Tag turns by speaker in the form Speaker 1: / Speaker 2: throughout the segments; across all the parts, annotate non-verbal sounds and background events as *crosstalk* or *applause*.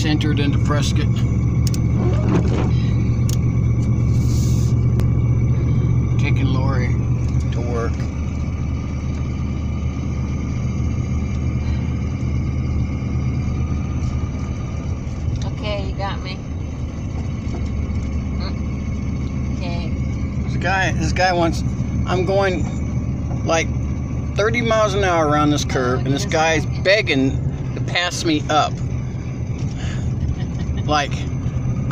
Speaker 1: just entered into Prescott. Taking Lori to work.
Speaker 2: Okay, you got me. Mm. Okay.
Speaker 1: This guy, this guy wants. I'm going like 30 miles an hour around this curve, and this guy's begging to pass me up. Like,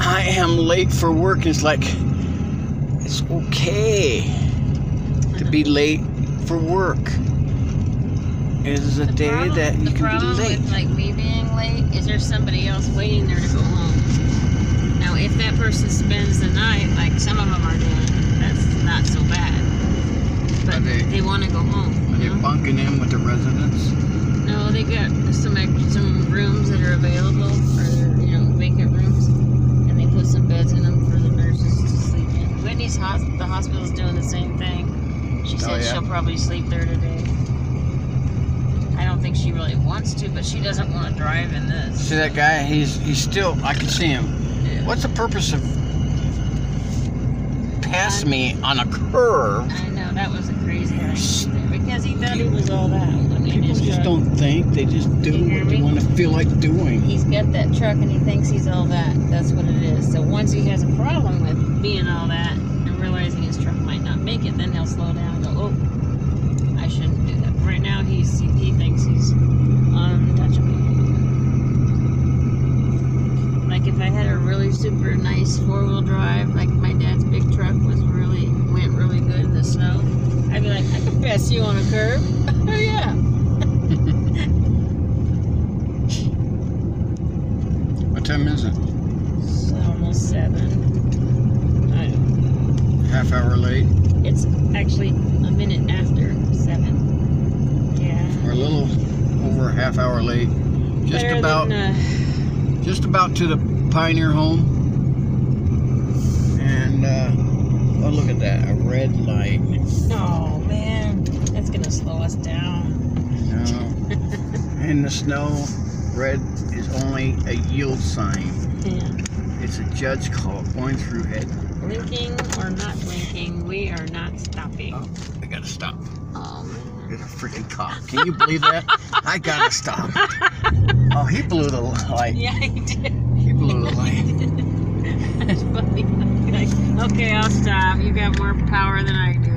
Speaker 1: I am late for work. It's like, it's okay to be late for work. It is a
Speaker 2: The
Speaker 1: day
Speaker 2: problem-
Speaker 1: that you
Speaker 2: the
Speaker 1: can be
Speaker 2: problem
Speaker 1: late.
Speaker 2: with like me being late is there somebody else waiting there to go home. Now, if that person spends the night, like some of them are doing, that's not so bad. But
Speaker 1: they-
Speaker 2: they, want to go home.
Speaker 1: Are they
Speaker 2: know?
Speaker 1: bunking in with the residents?
Speaker 2: No, they got some some rooms that are available, or they're, you know vacant rooms, and they put some beds in them for the nurses to sleep in. Whitney's hos- the hospital's doing the same thing. She
Speaker 1: Oh,
Speaker 2: said
Speaker 1: yeah?
Speaker 2: she'll probably sleep there today. I don't think she really wants to, but she doesn't want to drive in this.
Speaker 1: See that guy? He's he's still. I can see him.
Speaker 2: Yeah.
Speaker 1: What's the purpose of pass me on a curve?
Speaker 2: I know that was a crazy thing because he thought he was all that. I mean,
Speaker 1: People just
Speaker 2: truck-
Speaker 1: don't think. They just do
Speaker 2: You
Speaker 1: what they want to feel like doing.
Speaker 2: He's got that truck and he thinks he's all that. That's what it is. So once he has a problem with being all that and realizing his truck might not make it, then he'll slow down go, oh, I shouldn't do that. Right now, he's he thinks he's untouchable. Like if I had a really super nice four wheel drive, like my dad's big truck was really went really good in the snow, I'd be like, I could pass you on a curb. *laughs* oh yeah. *laughs*
Speaker 1: What time is it?
Speaker 2: It's almost seven. I don't know.
Speaker 1: Half hour late.
Speaker 2: It's actually a minute after seven. Yeah.
Speaker 1: We're a little over a half hour late. Just
Speaker 2: Better
Speaker 1: about,
Speaker 2: Than, uh,
Speaker 1: just about to the Pioneer home. And uh, oh, look at that, a red light.
Speaker 2: oh man, that's gonna slow us down. *laughs*
Speaker 1: No. In the snow, red is only a yield sign.
Speaker 2: Yeah.
Speaker 1: It's a judge call going through head.
Speaker 2: Blinking or not blinking, we are not stopping.
Speaker 1: Oh, I gotta stop. Um.
Speaker 2: Oh man.
Speaker 1: There's a freaking cop. Can you believe that? I gotta stop. Oh, he blew the light.
Speaker 2: Yeah, he did.
Speaker 1: He blew the light. *laughs*
Speaker 2: That's funny. *laughs* Okay, I'll stop. You got more power than I do.